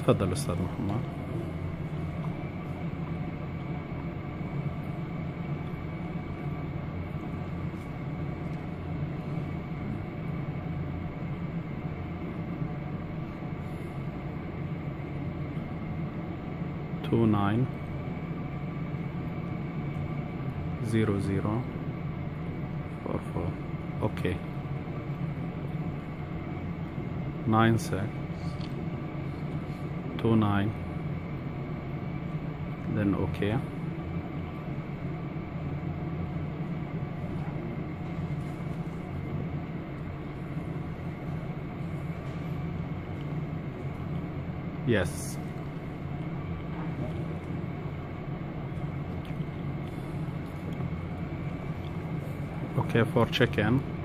تفضل أستاذ محمد two nine zero zero four four okay nine six two nine. Then okay. Yes. Okay for check-in